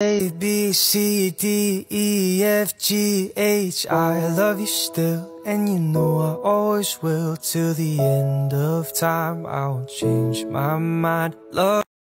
A, B, C, D, E, F, G, H. I love you still And you know I always will. Till the end of time I won't change my mind. Love